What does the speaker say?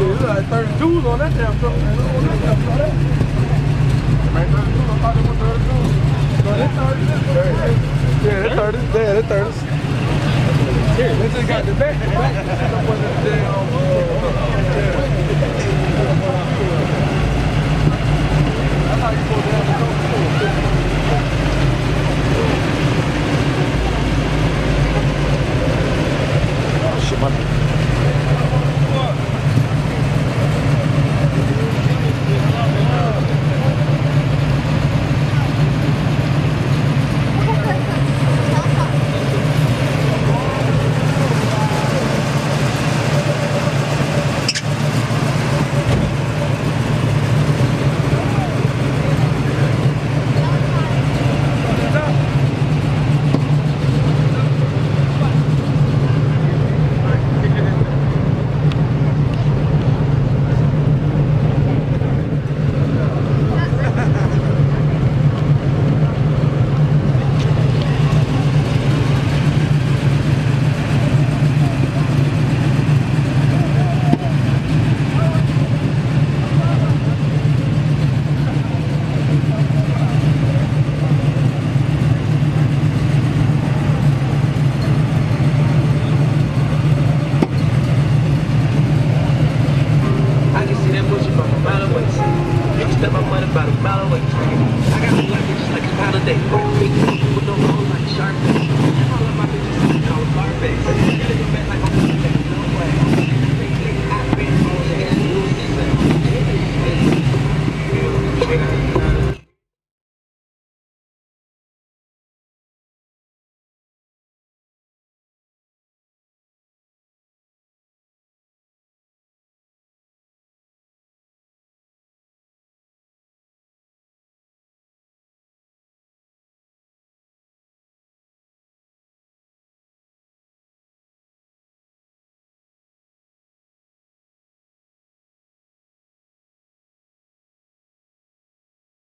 32s on that damn truck, man. On that damn truck. Man, 32, I thought it was 32. No, that's 30. Yeah, that's 30. Yeah, that's 30. Yeah, they just got the back. Back. Uh, about a mile away. I got 11 slicks like a day. With no cold like sharp.